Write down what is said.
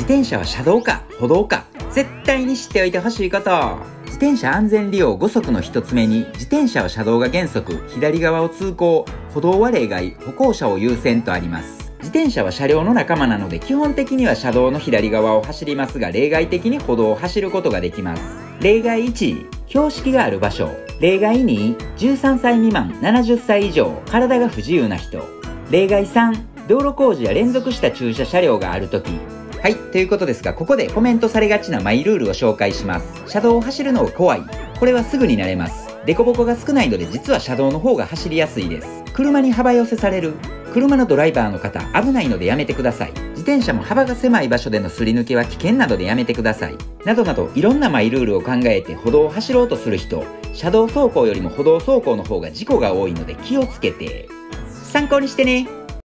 自転車は車道か歩道か絶対に知っておいてほしいこと。自転車安全利用5則の1つ目に自転車は車道が原則左側を通行歩道は例外歩行者を優先とあります。自転車は車両の仲間なので基本的には車道の左側を走りますが例外的に歩道を走ることができます。例外1標識がある場所。例外2 13歳未満70歳以上体が不自由な人。例外3道路工事や連続した駐車車両があるときはい、ということですが、ここでコメントされがちなマイルールを紹介します。車道を走るのが怖い。これはすぐに慣れます。凸凹が少ないので実は車道の方が走りやすいです。車に幅寄せされる。車のドライバーの方、危ないのでやめてください。自転車も幅が狭い場所でのすり抜けは危険なのでやめてください。などなど、いろんなマイルールを考えて歩道を走ろうとする人、車道走行よりも歩道走行の方が事故が多いので気をつけて。参考にしてね